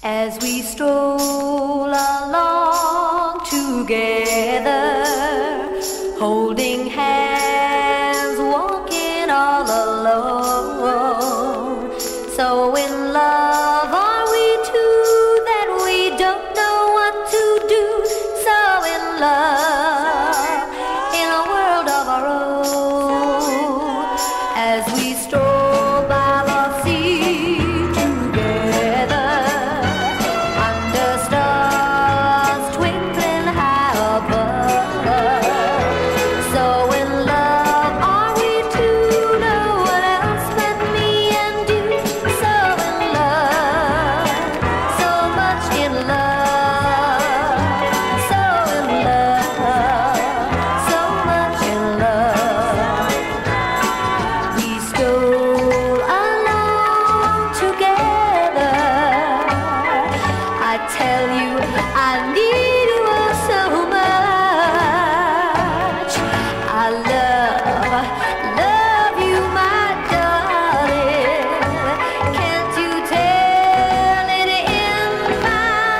As we stroll along together, holding hands, walking all alone. So in love are we two that we don't know what to do. So in love in a world of our own. As we stroll tell you, I need you so much. I love, love you, my darling. Can't you tell it in my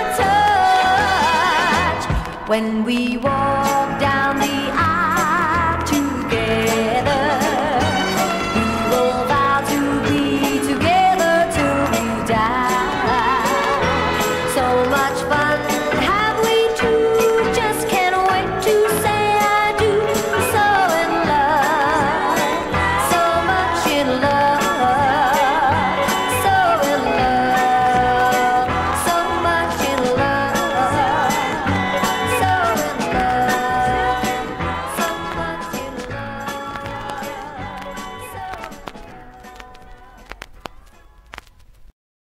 touch when we walk? fun.